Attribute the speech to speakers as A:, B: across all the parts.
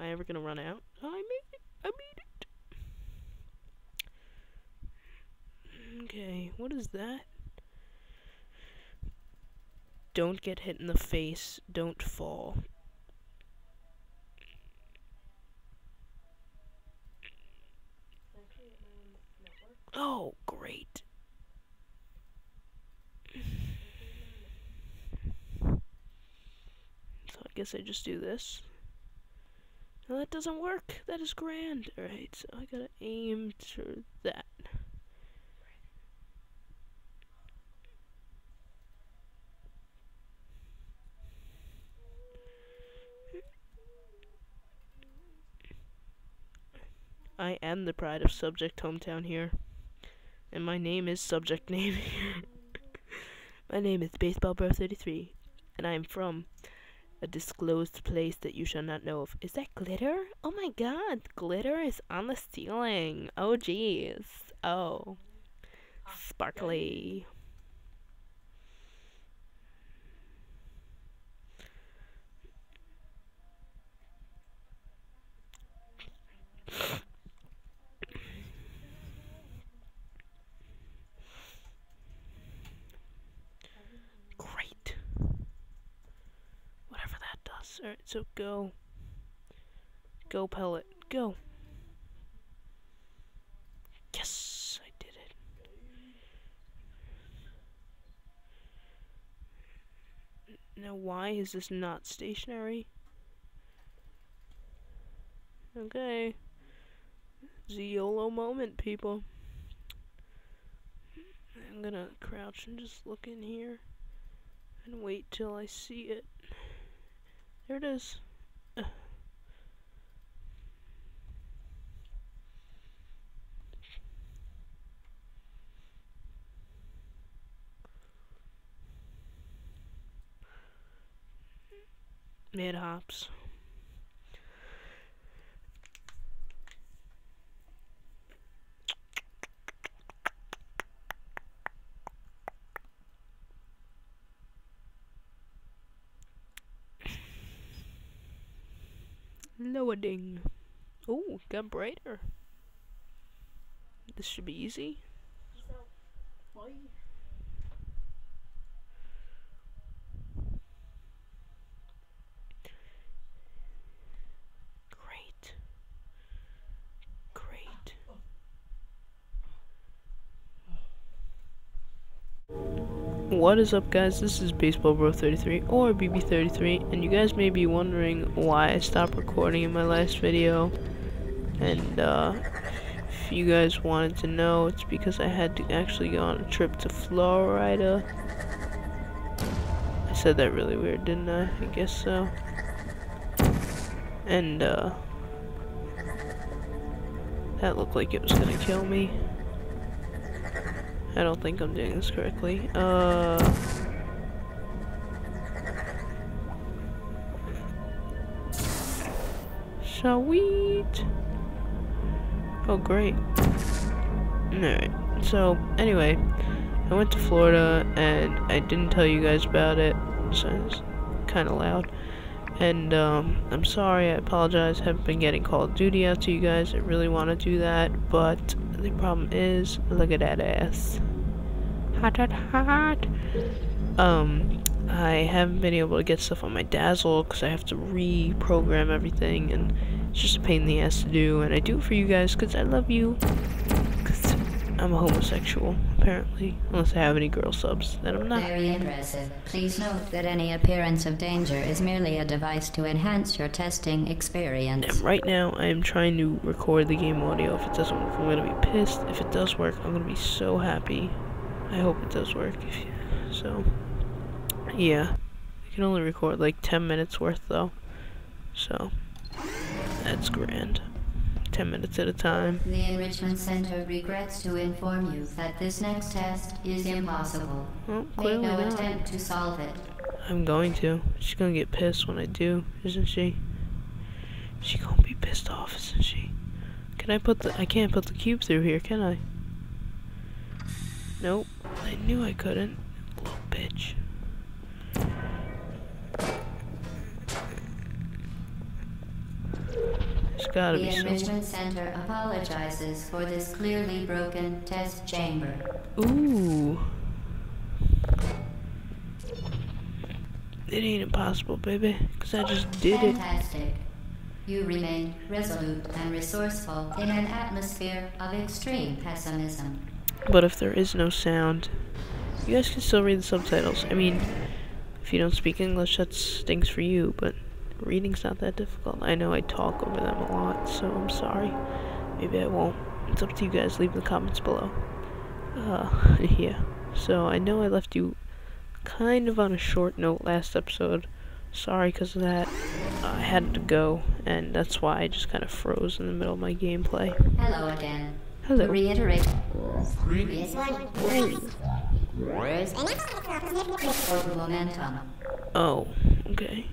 A: I ever gonna run out? I made it. I made it. Okay, what is that? Don't get hit in the face. Don't fall. Oh, great. So I guess I just do this. That doesn't work. That is grand. Alright, so I gotta aim to that. I am the pride of subject hometown here. And my name is subject name here. my name is Baseball Bro 33 and I am from a disclosed place that you shall not know of. Is that glitter? Oh my god, glitter is on the ceiling. Oh jeez. Oh. Ah, sparkly. Great. Whatever Alright, so go. Go, pellet. Go. Yes, I did it. Now, why is this not stationary? Okay. It's moment, people. I'm gonna crouch and just look in here and wait till I see it. There it is. Mid hops. Loading. Oh, got brighter. This should be easy. Great. Great. What is up guys, this is Baseball Bro 33 or BB33 and you guys may be wondering why I stopped recording in my last video. And uh, if you guys wanted to know it's because I had to actually go on a trip to Florida. I said that really weird didn't I? I guess so. And uh, that looked like it was gonna kill me I don't think I'm doing this correctly. Uh. Sweet. Oh, great. Alright. So, anyway, I went to Florida and I didn't tell you guys about it, so it's kind of loud. And, um, I'm sorry, I apologize. I haven't been getting Call of Duty out to you guys. I really want to do that, but the problem is, look at that ass. Hot, hot, hot. Um, I haven't been able to get stuff on my Dazzle because I have to reprogram everything, and it's just a pain in the ass to do. And I do it for you guys because I love you. Because I'm a homosexual, apparently. Unless I have any girl subs, then I'm not.
B: Very impressive. Please note that any appearance of danger is merely a device to enhance your testing experience.
A: And right now, I am trying to record the game audio. If it doesn't work, I'm gonna be pissed. If it does work, I'm gonna be so happy. I hope it does work. So, yeah. I can only record like 10 minutes worth though. So, that's grand. 10 minutes at a time.
B: The Enrichment Center regrets to inform you that this next test is impossible.
A: Well,
B: Make no
A: not.
B: attempt to solve it.
A: I'm going to. She's gonna get pissed when I do, isn't she? She gonna be pissed off, isn't she? Can I put the- I can't put the cube through here, can I? Nope. I knew I couldn't. Little bitch. Gotta
B: The
A: be some.
B: Enrichment Center apologizes for this clearly broken test chamber.
A: Ooh. It ain't impossible, baby. Cause I just did it.
B: Fantastic. You remain resolute and resourceful in an atmosphere of extreme pessimism.
A: But if there is no sound, you guys can still read the subtitles. I mean, if you don't speak English, that stinks for you, but reading's not that difficult. I know I talk over them a lot, so I'm sorry. Maybe I won't. It's up to you guys. Leave in the comments below. Uh, yeah. So I know I left you kind of on a short note last episode. Sorry because of that. I had to go, and that's why I just kind of froze in the middle of my gameplay.
B: Hello again.
A: Hello.
B: To reiterate, previous or momentum.
A: Oh, okay.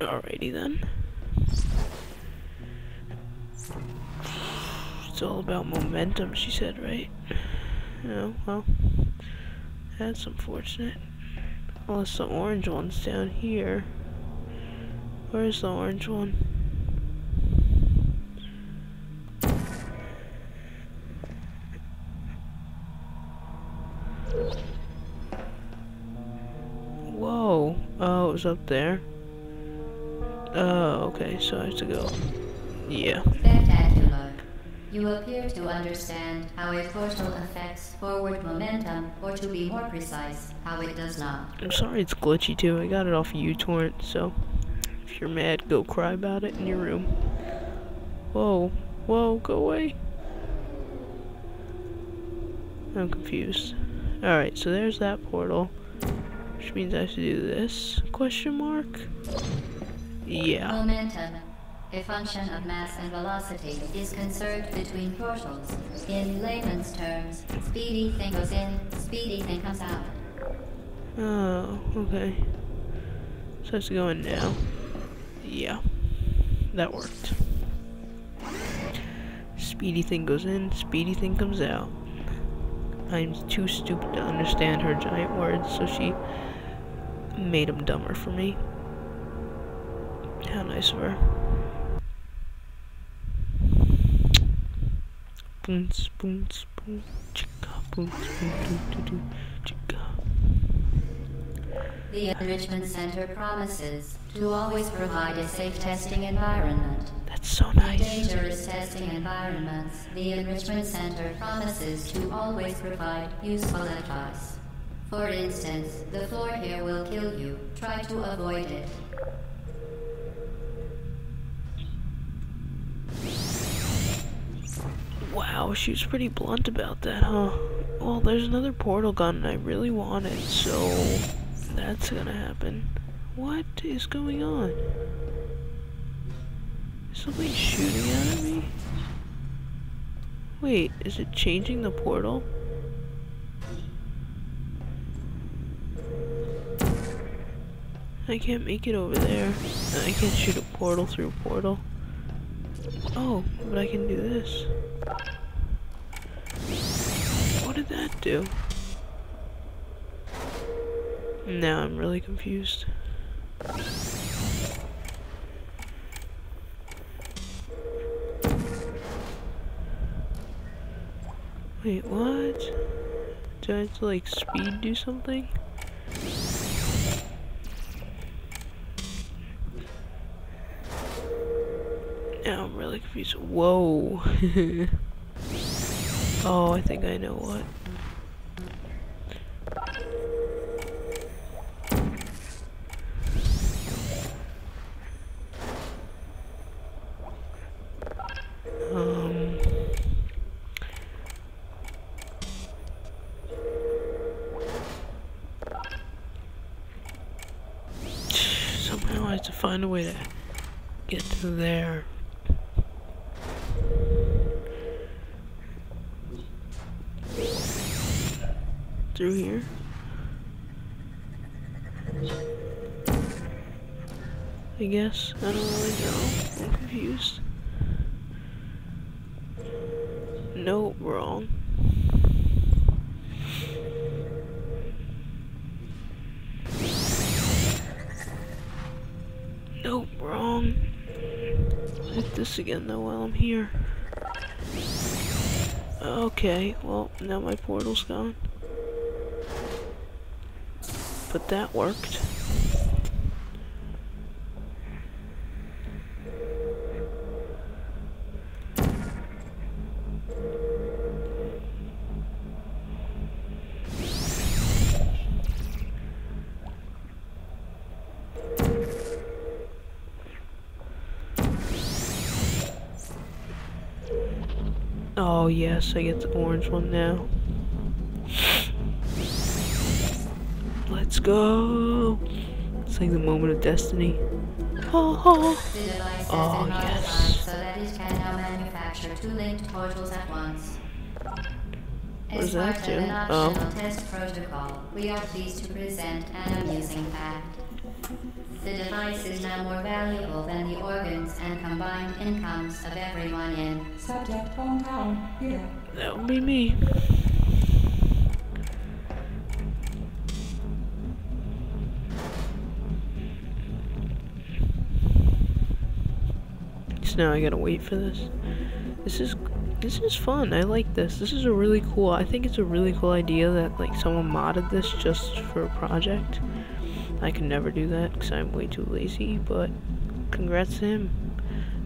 A: Alrighty then. It's all about momentum, she said, right? Oh, well. That's unfortunate. Unless the orange one's down here. Where's the orange one? Whoa. Oh, it was up there. Oh, okay, so I have to go. Yeah.
B: Spectacular. You appear to understand how a portal affects forward momentum, or to be more precise, how it does not.
A: I'm sorry it's glitchy too. I got it off of uTorrent, so if you're mad, go cry about it in your room. Whoa. Whoa, go away. I'm confused. Alright, so there's that portal. Which means I have to do this? Question mark? Yeah.
B: Momentum, a function of mass and velocity, is conserved between portals. In layman's terms, speedy thing goes in, speedy thing comes out.
A: Oh, okay. So I have to go in now. Yeah. That worked. Speedy thing goes in, speedy thing comes out. I'm too stupid to understand her giant words, so she made them dumber for me. How nice of her. Boons, boons, boons, chicka, boons, boon, doo, doo, doo, chicka.
B: The Enrichment Center promises to always provide a safe testing environment.
A: That's so
B: In
A: nice.
B: dangerous testing environments, the Enrichment Center promises to always provide useful advice. For instance, the floor here will kill you. Try to avoid it.
A: Wow, she was pretty blunt about that, huh? Well, there's another portal gun I really want it, so that's gonna happen. What is going on? Is somebody shooting at me? Wait, is it changing the portal? I can't make it over there. I can't shoot a portal through a portal. Oh, but I can do this. What did that do? Now I'm really confused. Wait, what? Do I have to like speed do something? Now I'm really confused. Whoa. oh, I think I know what. Um. Somehow I have to find a way to get to there. Through here? I guess. I don't really know. I'm confused. No, wrong. Nope, wrong. Hit this again though while I'm here. Okay, well, now my portal's gone. But that worked. Oh yes, I get the orange one now. Let's go! It's like the moment of destiny. Oh, oh. Oh, yes.
B: so that it can now manufacture two linked portals at once.
A: What does that do? Oh.
B: test protocol, we are pleased to present an amusing fact. The device is now more valuable than the organs and combined incomes of everyone in
C: Subject hometown here.
A: That would be me. Now I gotta wait for this. This is this is fun. I like this. This is a really cool. I think it's a really cool idea that like someone modded this just for a project. I can never do that because I'm way too lazy. But congrats to him.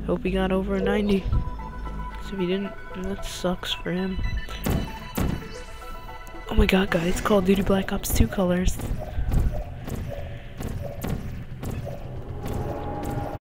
A: Hope he got over a 90. 'Cause if he didn't, that sucks for him. Oh my god, guys, Call of Duty Black Ops 2 colors.